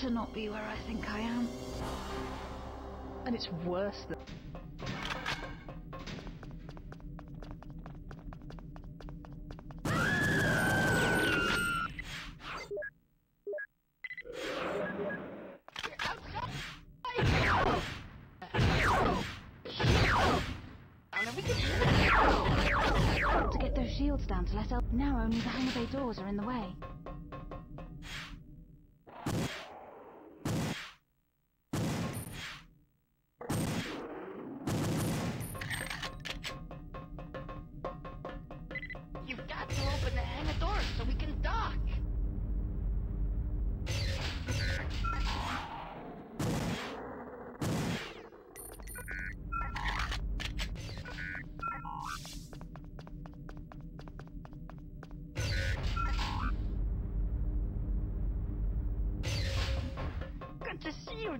better not be where I think I am. And it's worse than. To get those shields down to let El- Now only the hangar bay doors are in the way.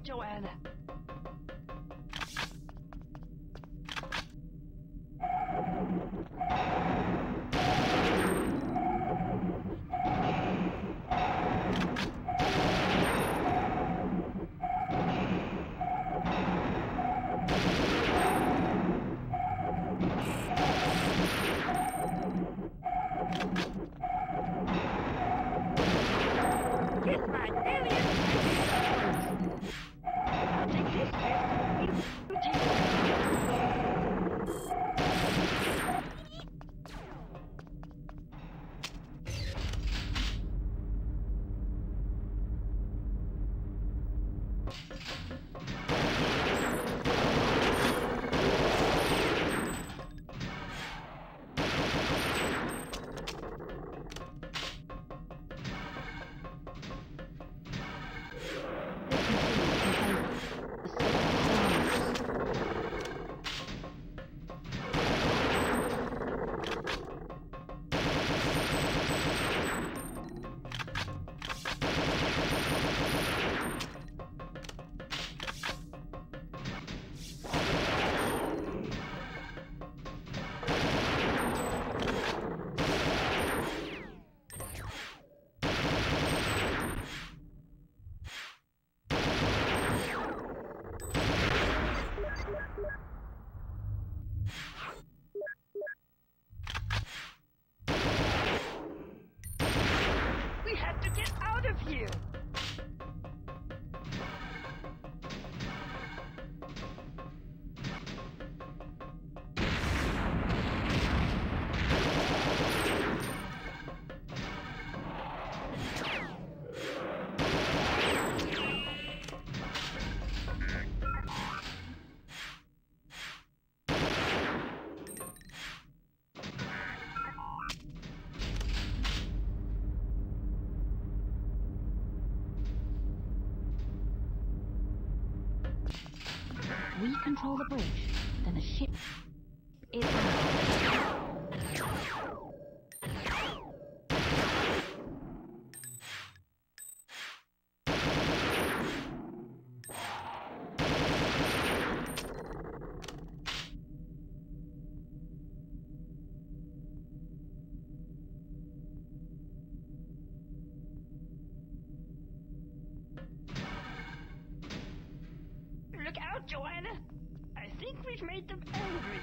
Joanna. Out We control the bridge, then the ship is Joanna. I think we've made them angry.